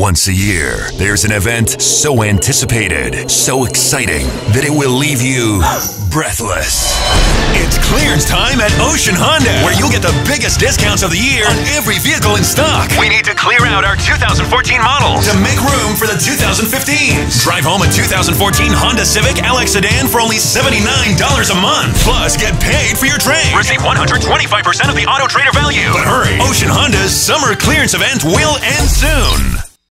Once a year, there's an event so anticipated, so exciting, that it will leave you breathless. It's clearance time at Ocean Honda, where you'll get the biggest discounts of the year on every vehicle in stock. We need to clear out our 2014 models to make room for the 2015s. Drive home a 2014 Honda Civic LX sedan for only $79 a month. Plus, get paid for your trade. Receive 125% of the auto trader value. But hurry, Ocean Honda's summer clearance event will end soon.